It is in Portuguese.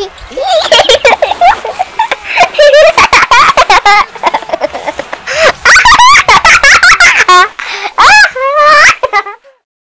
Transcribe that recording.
Ih!